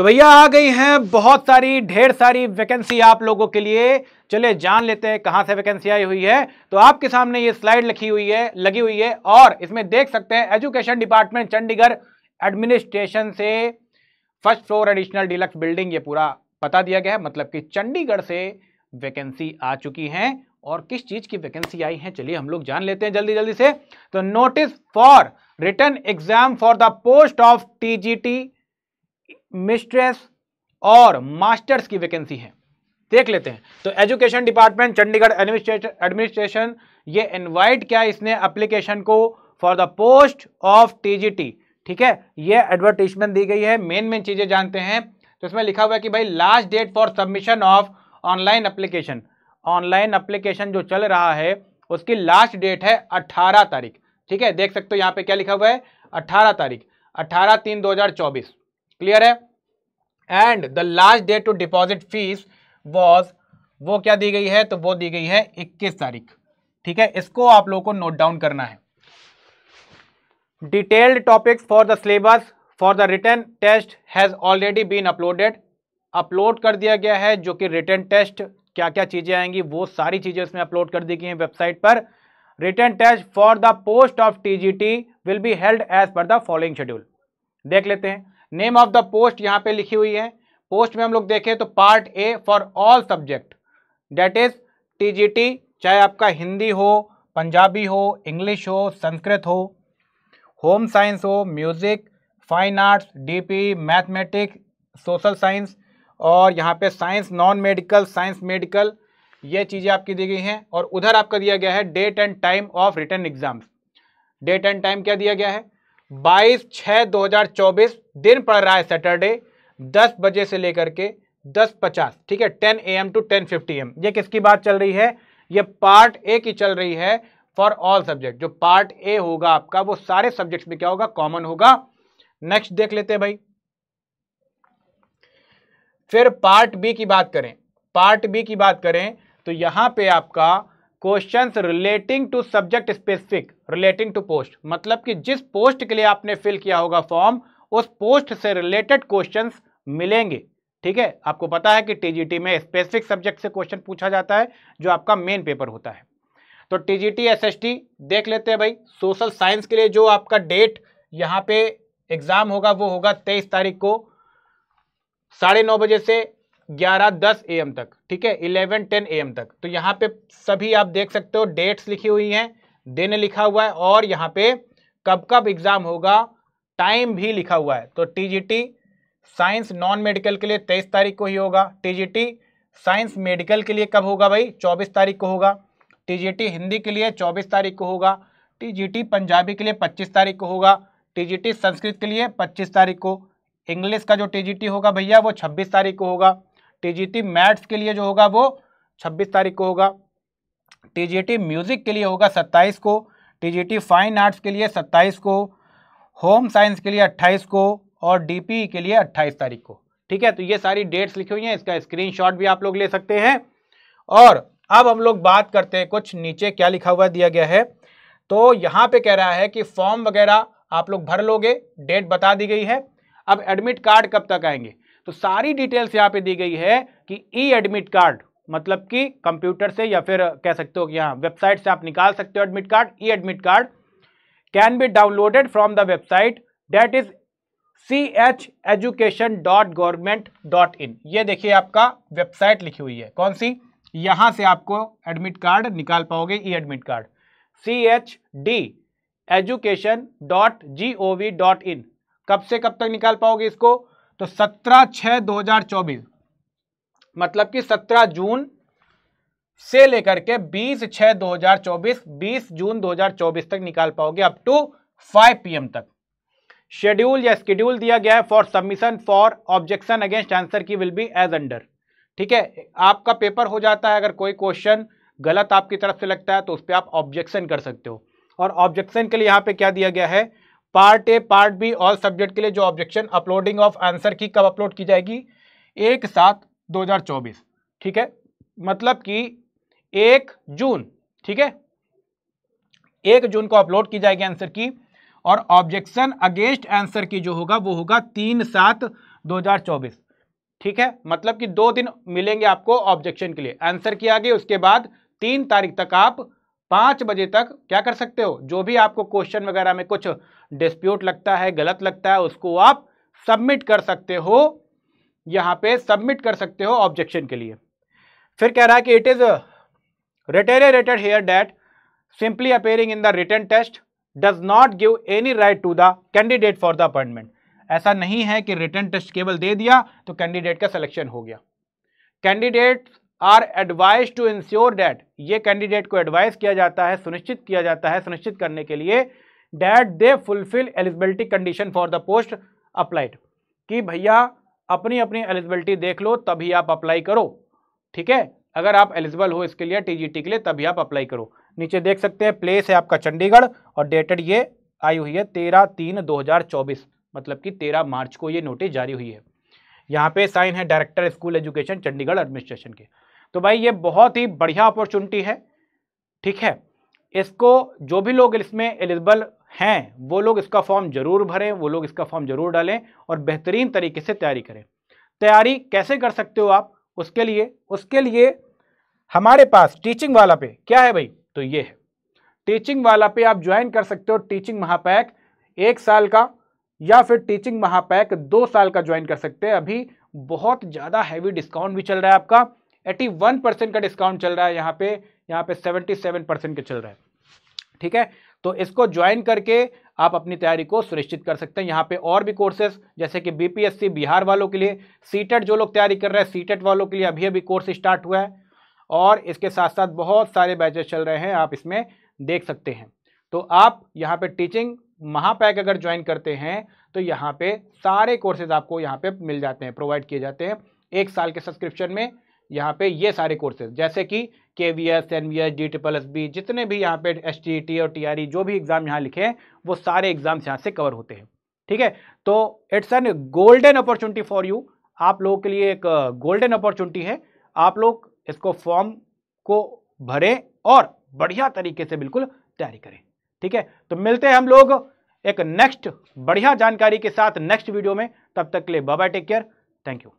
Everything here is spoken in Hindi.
तो भैया आ गई हैं बहुत सारी, ढेर सारी वैकेंसी आप लोगों के लिए। चले, जान लेते हैं कहाँ से वैकेंसी आई हुई है। तो आपके सामने ये स्लाइड लिखी हुई है, लगी हुई है और इसमें देख सकते हैं एजुकेशन डिपार्टमेंट चंडीगढ़ एडमिनिस्ट्रेशन से first floor additional deluxe building ये पूरा पता दिया गया है। मतलब कि चंडीगढ़ से वैकेंसी आ चुकी हैं और किस चीज़ की वैकेंसी आई है, चलिए हम लोग जान लेते हैं जल्दी जल्दी से। तो notice for return exam for the post of TGT mistress और मास्टर्स की वैकेंसी है। देख लेते हैं। तो एजुकेशन डिपार्टमेंट, चंडीगढ़ एडमिनिस्ट्रेशन, ये इनवाइट किया इसने एप्लीकेशन को for the post of TGT ठीक है? ये एडवर्टीजमेंट दी गई है। मेन मेन चीज़ें जानते हैं। तो इसमें लिखा हुआ है कि भाई last date for submission of online application online application जो चल रहा है, उसकी लास्ट डेट है 18 तारीख। ठीक है? देख सकते हो यहाँ पे क्या लिखा हुआ है? 18 तारीख। 18 तीन 2024 क्लियर है? And the last date to deposit fees was वो क्या दी गई है? तो वो दी गई है 21 तारीख। ठीक है? इसको आप लोगों को नोट डाउन करना है। Detailed topics for the syllabus for the return test has already been uploaded upload कर दिया गया है, जो कि रिटर्न टेस्ट क्या क्या चीज़ें आएँगी, वो सारी चीज़ें उसमें अपलोड कर दी गई हैं वेबसाइट पर। Return test for the post of TGT will be held as per the following schedule देख लेते हैं। नेम ऑफ़ द पोस्ट यहाँ पे लिखी हुई है। पोस्ट में हम लोग देखें तो part A for all subject date is TGT चाहे आपका हिंदी हो, पंजाबी हो इंग्लिश हो, संस्कृत हो होम साइंस हो music fine arts DP mathematics social science और यहाँ पे science non medical science medical ये चीज़ें आपकी दी गई हैं, और उधर आपका दिया गया है date and time of return exams date and time क्या दिया गया है? 22 छः 2024 दिन पड़ रहा है सैटरडे 10 बजे से लेकर के 10:50 ठीक है 10 एम टू 10:50 एम ये किसकी बात चल रही है? ये पार्ट ए की चल रही है फॉर ऑल सब्जेक्ट जो पार्ट ए होगा आपका, वो सारे सब्जेक्ट्स में क्या होगा? कॉमन होगा। नेक्स्ट देख लेते हैं भाई। फिर पार्ट बी की बात करें। पार्ट बी की बात करें तो यहाँ पे आपका questions relating to subject specific relating to post मतलब कि जिस पोस्ट के लिए आपने फिल किया होगा फॉर्म उस पोस्ट से रिलेटेड क्वेश्चंस मिलेंगे। ठीक है? आपको पता है कि टीजीटी में स्पेसिफिक सब्जेक्ट से क्वेश्चन पूछा जाता है, जो आपका मेन पेपर होता है। तो टीजीटी एसएसटी देख लेते हैं भाई। सोशल साइंस के लिए जो आपका डेट यहाँ पे एग्ज़ाम होगा, वो होगा तेईस तारीख को साढ़े नौ बजे से ग्यारह दस ए तक, ठीक है? इलेवन टेन ए तक। तो यहाँ पे सभी आप देख सकते हो डेट्स लिखी हुई हैं, दिन लिखा हुआ है, और यहाँ पे कब कब एग्ज़ाम होगा टाइम भी लिखा हुआ है। तो टीजीटी साइंस नॉन मेडिकल के लिए तेईस तारीख को ही होगा। टीजीटी साइंस मेडिकल के लिए कब होगा भाई? चौबीस तारीख को होगा। टीजीटी हिंदी के लिए चौबीस तारीख को होगा। टीजीटी पंजाबी के लिए पच्चीस तारीख को होगा। टीजीटी संस्कृत के लिए पच्चीस तारीख को। इंग्लिश का जो टीजीटी होगा भैया, वो छब्बीस तारीख को होगा। टीजीटी मैथ्स के लिए जो होगा वो छब्बीस तारीख को होगा। टीजीटी म्यूज़िक के लिए होगा सत्ताईस को। टीजीटी फाइन आर्ट्स के लिए सत्ताईस को। होम साइंस के लिए अट्ठाईस को और डीपी के लिए अट्ठाईस तारीख को। ठीक है तो ये सारी डेट्स लिखी हुई हैं, इसका स्क्रीनशॉट भी आप लोग ले सकते हैं। और अब हम लोग बात करते हैं, कुछ नीचे क्या लिखा हुआ दिया गया है। तो यहाँ पे कह रहा है कि फॉर्म वगैरह आप लोग भर लोगे डेट बता दी गई है। अब एडमिट कार्ड कब तक आएँगे? तो सारी डिटेल्स यहाँ पे दी गई है कि ई एडमिट कार्ड मतलब कि कंप्यूटर से या फिर कह सकते हो कि यहाँ वेबसाइट से आप निकाल सकते हो admit card e admit card can be downloaded from the website that is C H education dot government dot in ये देखिए आपका वेबसाइट लिखी हुई है। कौन सी? यहाँ से आपको एडमिट कार्ड निकाल पाओगे e admit card C H D education dot G O V dot in कब से कब तक निकाल पाओगे इसको? तो सत्रह छह दो हज़ार चौबीस मतलब कि सत्रह जून से लेकर के बीस छह दो हज़ार चौबीस, बीस जून दो हज़ार चौबीस तक निकाल पाओगे अप टू फाइव पीएम तक। शेड्यूल या स्केड्यूल दिया गया है for submission for objection against answer key will be as under ठीक है? आपका पेपर हो जाता है, अगर कोई क्वेश्चन गलत आपकी तरफ़ से लगता है तो उस पर आप ऑब्जेक्शन कर सकते हो। और ऑब्जेक्शन के लिए यहाँ पे क्या दिया गया है? Part A part B all subject के लिए जो ऑब्जेक्शन अपलोडिंग ऑफ़ आंसर की कब अपलोड की जाएगी? एक सात 2024 ठीक है? मतलब कि एक जून। ठीक है? एक जून को अपलोड की जाएगी आंसर की और ऑब्जेक्शन अगेंस्ट आंसर की जो होगा, वो होगा तीन सात 2024 ठीक है? मतलब कि दो दिन मिलेंगे आपको ऑब्जेक्शन के लिए। आंसर किया आगे उसके बाद तीन तारीख तक आप पाँच बजे तक क्या कर सकते हो? जो भी आपको क्वेश्चन वगैरह में कुछ डिस्प्यूट लगता है, गलत लगता है, उसको आप सबमिट कर सकते हो। यहाँ पे सबमिट कर सकते हो ऑब्जेक्शन के लिए। फिर कह रहा है कि it is reiterated here that simply appearing in the return test does not give any right to the candidate for the appointment ऐसा नहीं है कि रिटर्न टेस्ट केवल दे दिया तो कैंडिडेट का सिलेक्शन हो गया। Candidate are advised to ensure that ये कैंडिडेट को एडवाइस किया जाता है, सुनिश्चित किया जाता है, सुनिश्चित करने के लिए that they fulfil eligibility condition for the post applied कि भैया अपनी अपनी एलिजिबिलिटी देख लो, तभी आप अप्लाई करो। ठीक है? अगर आप एलिजिबल हो इसके लिए टीजीटी के लिए, तभी आप अप्लाई करो। नीचे देख सकते हैं प्लेस है आपका चंडीगढ़ और डेटेड ये आई हुई है तेरह तीन दो हज़ार चौबीस। मतलब कि तेरह मार्च को ये नोटिस जारी हुई है। यहाँ पे साइन है director school education Chandigarh administration के। तो भाई ये बहुत ही बढ़िया अपॉर्चुनिटी है, ठीक है? इसको जो भी लोग इसमें एलिजिबल हैं, वो लोग इसका फॉर्म ज़रूर भरें, वो लोग इसका फॉर्म ज़रूर डालें और बेहतरीन तरीके से तैयारी करें। तैयारी कैसे कर सकते हो आप? उसके लिए उसके लिए हमारे पास टीचिंग वाला पे क्या है भाई? तो ये है। टीचिंग वाला पे आप ज्वाइन कर सकते हो टीचिंग महापैक एक साल का या फिर टीचिंग महापैक दो साल का ज्वाइन कर सकते हैं। अभी बहुत ज़्यादा हैवी डिस्काउंट भी चल रहा है आपका। 81 परसेंट का डिस्काउंट चल रहा है यहाँ पे यहाँ पे 77 परसेंट का चल रहा है। ठीक है? तो इसको ज्वाइन करके आप अपनी तैयारी को सुनिश्चित कर सकते हैं। यहाँ पे और भी कोर्सेज जैसे कि बीपीएससी बिहार वालों के लिए सीटेट जो लोग तैयारी कर रहे हैं सीटेट वालों के लिए अभी अभी कोर्स स्टार्ट हुआ है और इसके साथ साथ बहुत सारे बैचेस चल रहे हैं, आप इसमें देख सकते हैं। तो आप यहाँ पे टीचिंग महापैक अगर ज्वाइन करते हैं तो यहाँ पे सारे कोर्सेज आपको यहाँ पे मिल जाते हैं प्रोवाइड किए जाते हैं। एक साल के सब्सक्रिप्शन में यहाँ पे ये सारे कोर्सेज जैसे कि K V S N V S D triple S B जितने भी यहाँ पे एस टी टी और टी आर ई जो भी एग्ज़ाम यहाँ लिखे हैं, वो सारे एग्ज़ाम्स यहाँ से कवर होते हैं, ठीक है? तो it's an golden opportunity for you आप लोगों के लिए एक गोल्डन अपॉर्चुनिटी है। आप लोग इसको फॉर्म को भरें और बढ़िया तरीके से बिल्कुल तैयारी करें, ठीक है? तो मिलते हैं हम लोग एक नेक्स्ट बढ़िया जानकारी के साथ नेक्स्ट वीडियो में। तब तक के लिए बाबा टेक केयर थैंक यू